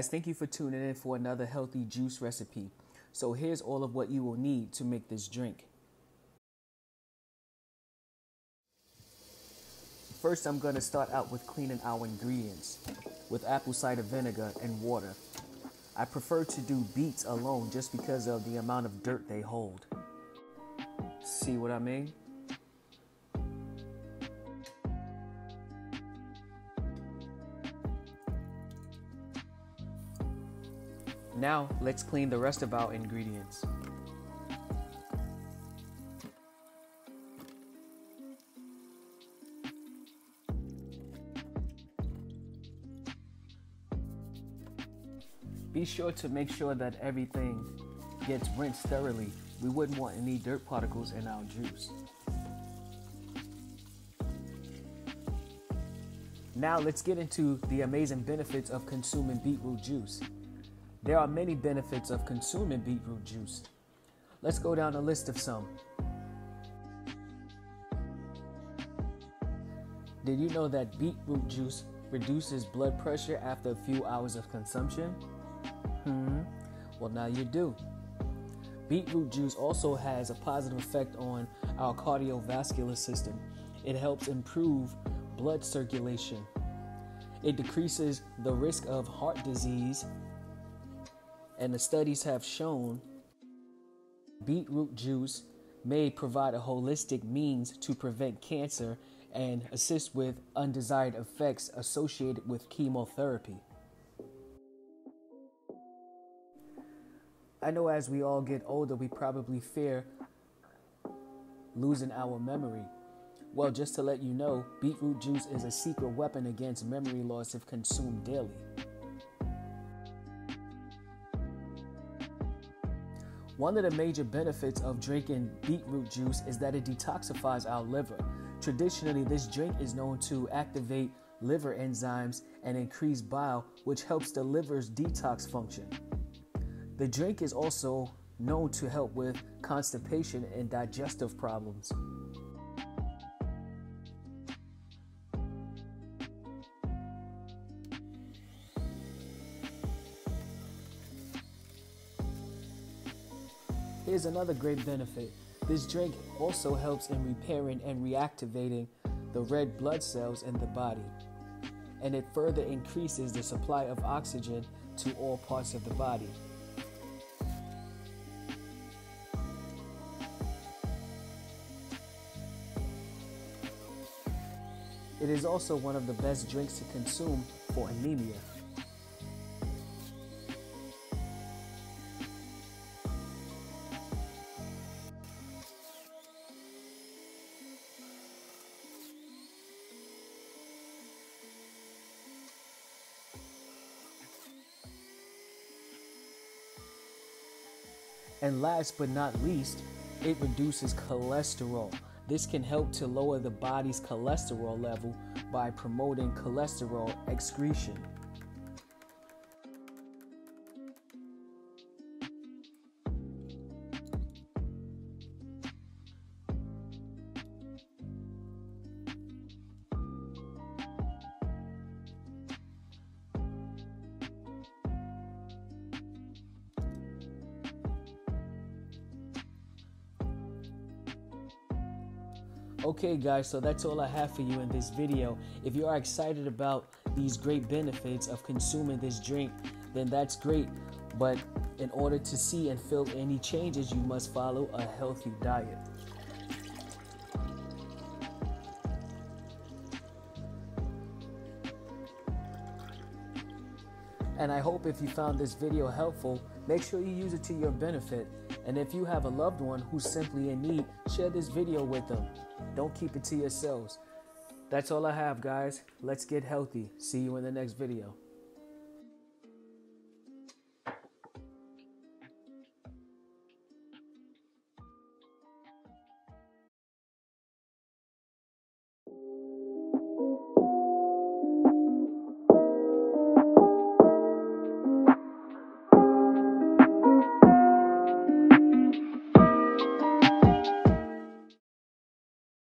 guys, thank you for tuning in for another healthy juice recipe. So here's all of what you will need to make this drink. First, I'm going to start out with cleaning our ingredients with apple cider vinegar and water. I prefer to do beets alone just because of the amount of dirt they hold. See what I mean? Now, let's clean the rest of our ingredients. Be sure to make sure that everything gets rinsed thoroughly. We wouldn't want any dirt particles in our juice. Now let's get into the amazing benefits of consuming beetroot juice. There are many benefits of consuming beetroot juice. Let's go down a list of some. Did you know that beetroot juice reduces blood pressure after a few hours of consumption? Hmm. Well, now you do. Beetroot juice also has a positive effect on our cardiovascular system. It helps improve blood circulation. It decreases the risk of heart disease. And the studies have shown beetroot juice may provide a holistic means to prevent cancer and assist with undesired effects associated with chemotherapy. I know as we all get older, we probably fear losing our memory. Well, just to let you know, beetroot juice is a secret weapon against memory loss if consumed daily. One of the major benefits of drinking beetroot juice is that it detoxifies our liver. Traditionally, this drink is known to activate liver enzymes and increase bile, which helps the liver's detox function. The drink is also known to help with constipation and digestive problems. Here's another great benefit. This drink also helps in repairing and reactivating the red blood cells in the body, and it further increases the supply of oxygen to all parts of the body. It is also one of the best drinks to consume for anemia. And last but not least, it reduces cholesterol. This can help to lower the body's cholesterol level by promoting cholesterol excretion. Okay, guys, so that's all I have for you in this video. If you are excited about these great benefits of consuming this drink, then that's great. But in order to see and feel any changes, you must follow a healthy diet. And I hope if you found this video helpful, make sure you use it to your benefit. And if you have a loved one who's simply in need, share this video with them. Don't keep it to yourselves. That's all I have, guys. Let's get healthy. See you in the next video.